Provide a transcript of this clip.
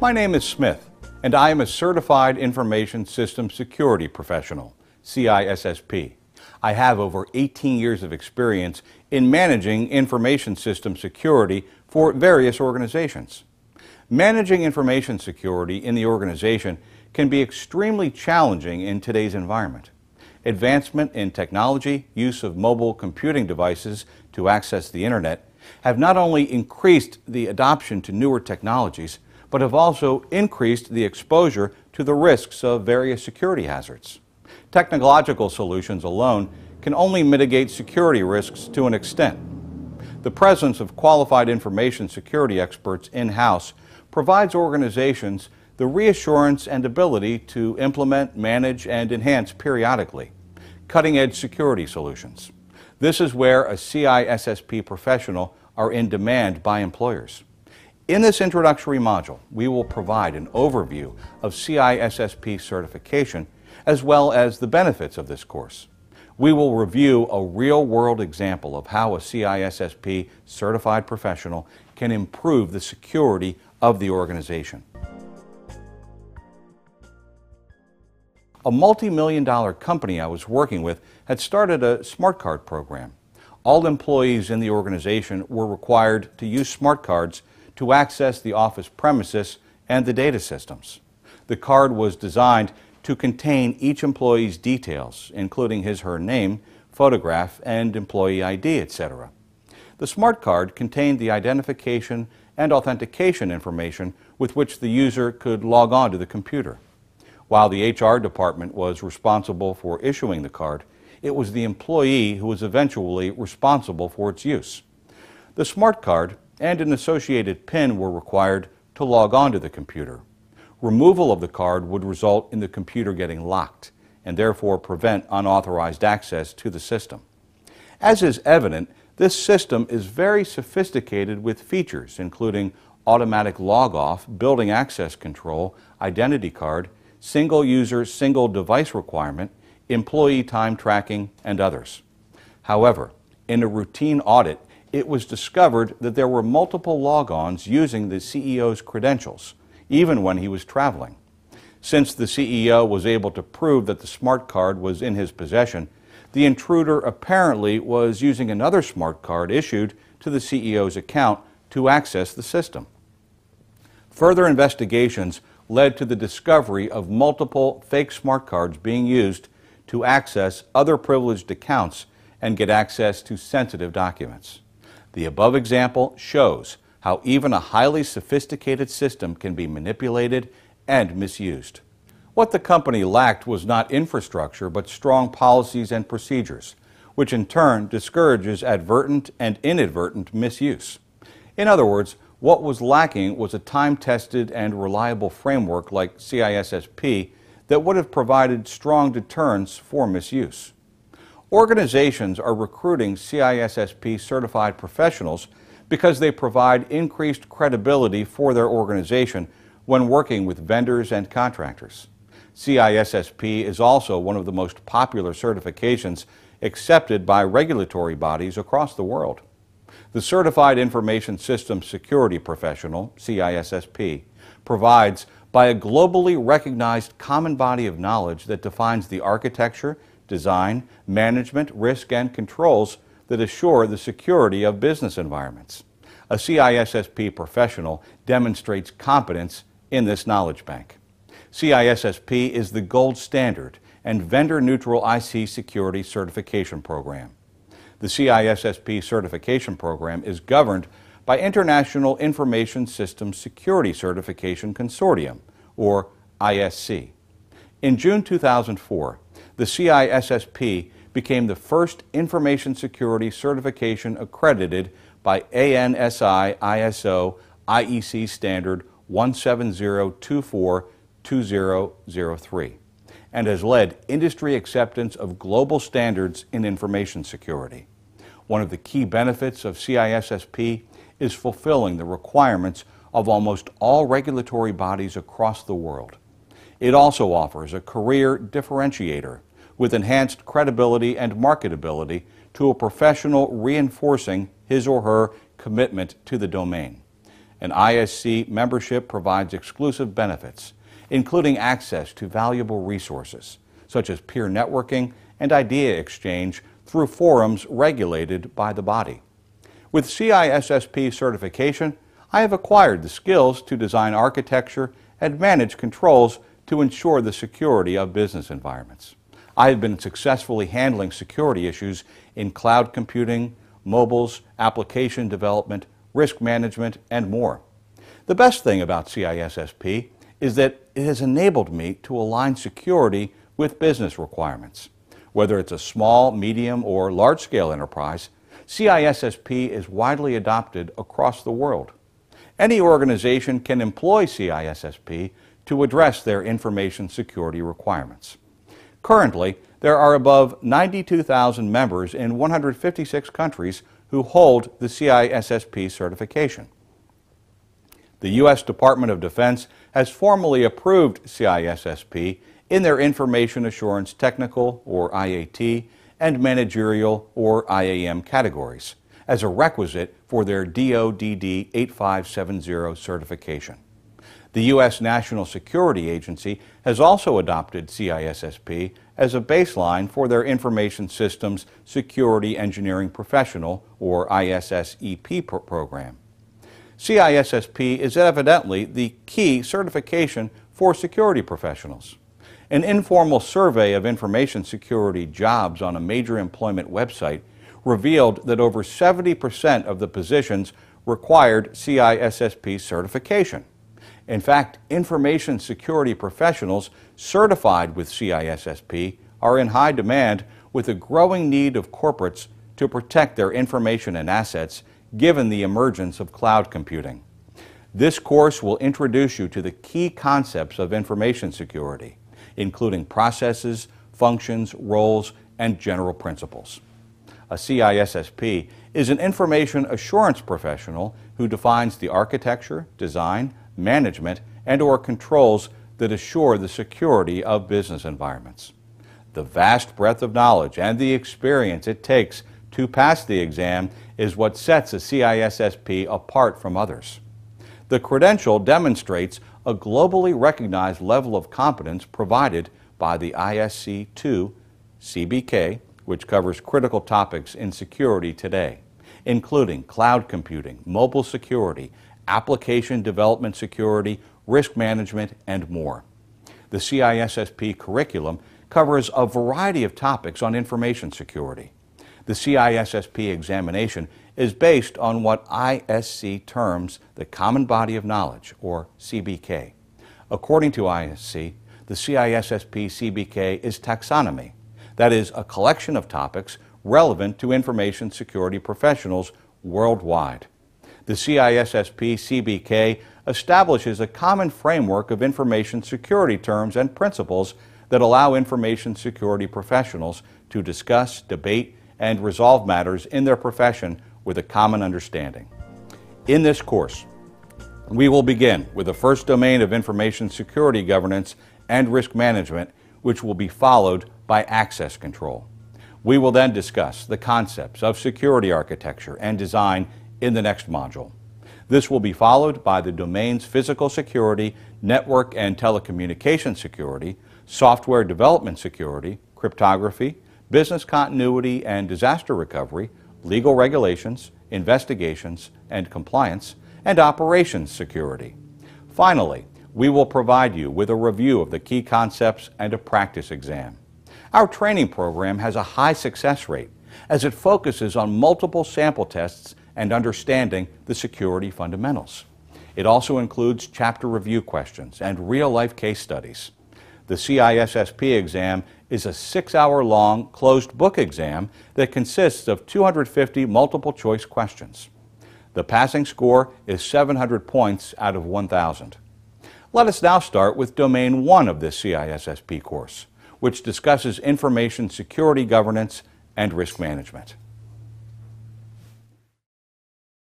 My name is Smith, and I am a Certified Information System Security Professional, CISSP. I have over 18 years of experience in managing information system security for various organizations. Managing information security in the organization can be extremely challenging in today's environment. Advancement in technology, use of mobile computing devices to access the Internet, have not only increased the adoption to newer technologies, but have also increased the exposure to the risks of various security hazards. Technological solutions alone can only mitigate security risks to an extent. The presence of qualified information security experts in-house provides organizations the reassurance and ability to implement, manage, and enhance periodically cutting-edge security solutions. This is where a CISSP professional are in demand by employers. In this introductory module, we will provide an overview of CISSP certification as well as the benefits of this course. We will review a real-world example of how a CISSP certified professional can improve the security of the organization. A multi-million dollar company I was working with had started a smart card program. All employees in the organization were required to use smart cards to access the office premises and the data systems. The card was designed to contain each employee's details, including his or her name, photograph, and employee ID, etc. The smart card contained the identification and authentication information with which the user could log on to the computer. While the HR department was responsible for issuing the card, it was the employee who was eventually responsible for its use. The smart card and an associated PIN were required to log on to the computer. Removal of the card would result in the computer getting locked and therefore prevent unauthorized access to the system. As is evident, this system is very sophisticated with features including automatic log off, building access control, identity card, single user, single device requirement, employee time tracking, and others. However, in a routine audit, it was discovered that there were multiple logons using the CEO's credentials, even when he was traveling. Since the CEO was able to prove that the smart card was in his possession, the intruder apparently was using another smart card issued to the CEO's account to access the system. Further investigations led to the discovery of multiple fake smart cards being used to access other privileged accounts and get access to sensitive documents. The above example shows how even a highly sophisticated system can be manipulated and misused. What the company lacked was not infrastructure, but strong policies and procedures, which in turn discourages advertent and inadvertent misuse. In other words, what was lacking was a time-tested and reliable framework like CISSP that would have provided strong deterrence for misuse. Organizations are recruiting CISSP certified professionals because they provide increased credibility for their organization when working with vendors and contractors. CISSP is also one of the most popular certifications accepted by regulatory bodies across the world. The Certified Information Systems Security Professional, CISSP, provides by a globally recognized common body of knowledge that defines the architecture, design, management, risk, and controls that assure the security of business environments. A CISSP professional demonstrates competence in this knowledge bank. CISSP is the gold standard and vendor-neutral IC security certification program. The CISSP certification program is governed by International Information Systems Security Certification Consortium, or ISC. In June 2004, the CISSP became the first information security certification accredited by ANSI ISO IEC standard 17024 2003 and has led industry acceptance of global standards in information security. One of the key benefits of CISSP is fulfilling the requirements of almost all regulatory bodies across the world. It also offers a career differentiator with enhanced credibility and marketability to a professional reinforcing his or her commitment to the domain. An ISC membership provides exclusive benefits, including access to valuable resources, such as peer networking and idea exchange through forums regulated by the body. With CISSP certification, I have acquired the skills to design architecture and manage controls to ensure the security of business environments. I have been successfully handling security issues in cloud computing, mobiles, application development, risk management, and more. The best thing about CISSP is that it has enabled me to align security with business requirements. Whether it's a small, medium, or large-scale enterprise, CISSP is widely adopted across the world. Any organization can employ CISSP to address their information security requirements. Currently, there are above 92,000 members in 156 countries who hold the CISSP certification. The U.S. Department of Defense has formally approved CISSP in their Information Assurance Technical, or IAT, and Managerial, or IAM categories as a requisite for their DODD 8570 certification. The U.S. National Security Agency has also adopted CISSP as a baseline for their Information Systems Security Engineering Professional, or ISSEP program. CISSP is evidently the key certification for security professionals. An informal survey of information security jobs on a major employment website revealed that over 70% of the positions required CISSP certification. In fact, information security professionals certified with CISSP are in high demand with a growing need of corporates to protect their information and assets given the emergence of cloud computing. This course will introduce you to the key concepts of information security, including processes, functions, roles, and general principles. A CISSP is an information assurance professional who defines the architecture, design, management, and or controls that assure the security of business environments. The vast breadth of knowledge and the experience it takes to pass the exam is what sets a CISSP apart from others. The credential demonstrates a globally recognized level of competence provided by the ISC2 CBK, which covers critical topics in security today, including cloud computing, mobile security, application development security, risk management, and more. The CISSP curriculum covers a variety of topics on information security. The CISSP examination is based on what ISC terms the Common Body of Knowledge, or CBK. According to ISC, the CISSP CBK is taxonomy, that is, a collection of topics relevant to information security professionals worldwide. The CISSP CBK establishes a common framework of information security terms and principles that allow information security professionals to discuss, debate, and resolve matters in their profession with a common understanding. In this course, we will begin with the first domain of information security governance and risk management, which will be followed by access control. We will then discuss the concepts of security architecture and design in the next module. This will be followed by the domain's physical security, network and telecommunication security, software development security, cryptography, business continuity and disaster recovery, legal regulations, investigations and compliance, and operations security. Finally, we will provide you with a review of the key concepts and a practice exam. Our training program has a high success rate as it focuses on multiple sample tests and understanding the security fundamentals. It also includes chapter review questions and real-life case studies. The CISSP exam is a six-hour-long closed book exam that consists of 250 multiple choice questions. The passing score is 700 points out of 1,000. Let us now start with Domain 1 of this CISSP course, which discusses information security governance and risk management.